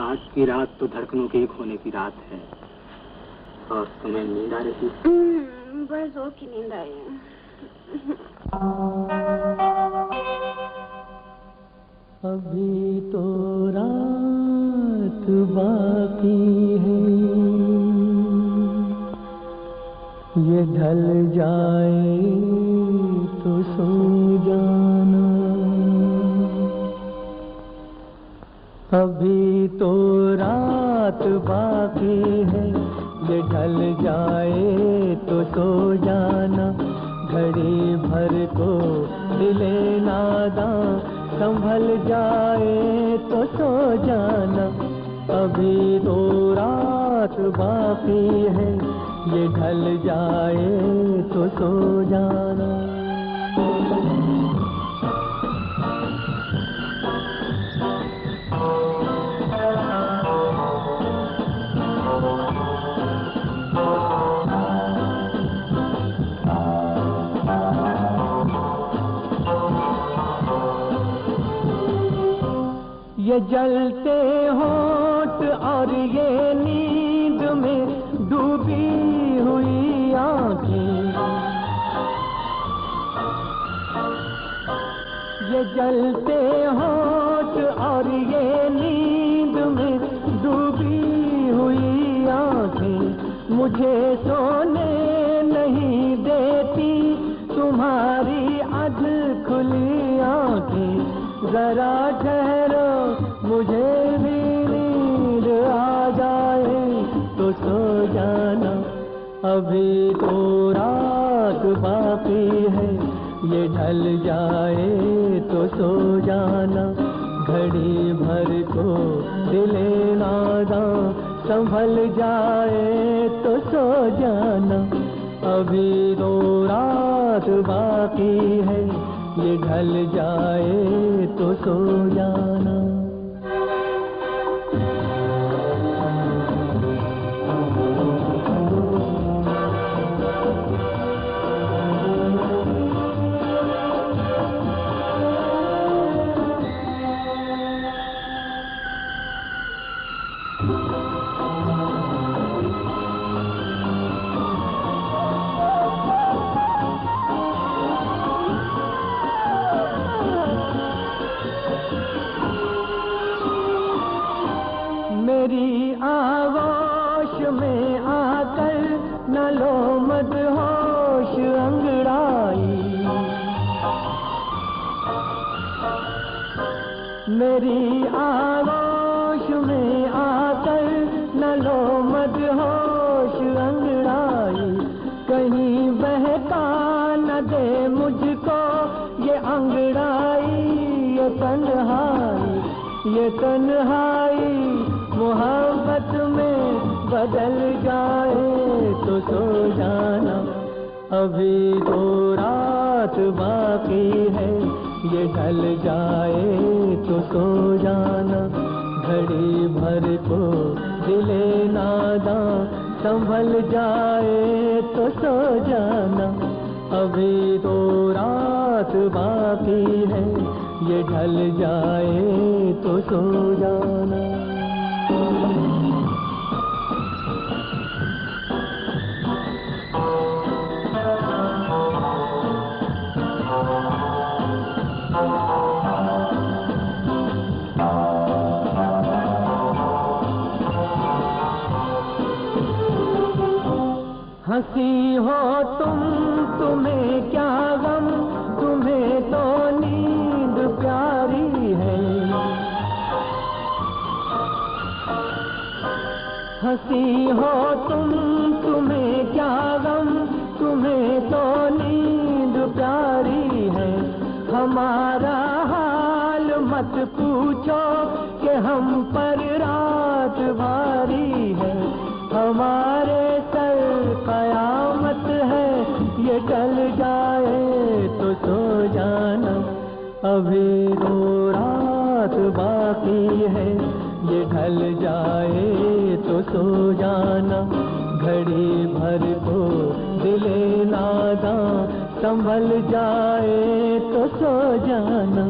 आज की रात तो धड़कनों के एक होने की रात है। और तुम्हें नींद आ रही हम्म, बड़े ज़ोर की नींद आई है। अभी तो रात बाकी है। ये ढल जाए तो सो अभी तो रात बाकी है। ये ढल जाए तो सो जाना। घड़ी भर को दिले नादा। संभल जाए तो सो जाना। अभी तो रात बाकी है। ये ढल जाए तो सो जाना। ये जलते होठ और ये नींद में डूबी हुई आँखें। ये जलते होठ और ये नींद में डूबी हुई आँखें। मुझे सोने नहीं देती तुम्हारी अध खुली आँखें। जरा ठहरो मुझे भी नींद आ जाए तो सो जाना। अभी तो रात बाकी है, ये ढल जाए तो सो जाना। घड़ी भर को दिले नादा, संभल जाए तो सो जाना। अभी तो रात बाकी है, ये ढल जाए तो सो जाना। मेरी आगोश में मत होश अंगड़ाई। मेरी आगोश अंगड़ाई ये तन्हाई ये तन्हाई, मोहब्बत में बदल जाए तो सो जाना। अभी तो रात बाकी है, ये ढल जाए तो सो जाना। घड़ी भर को दिले नादा, संभल जाए तो सो जाना। अभी तो रात बाकी है ये ढल जाए तो सो जाना। हँसी हो तुम, तुम्हें क्या गम? तुम्हें तो नींद प्यारी है। हँसी हो तुम, तुम्हें क्या गम? तुम्हें तो नींद प्यारी है। हमारा हाल मत पूछो कि हम पर अभी दो रात बाकी है। ये ढल जाए तो सो जाना। घड़ी भर को दिले नादा संभल जाए तो सो जाना।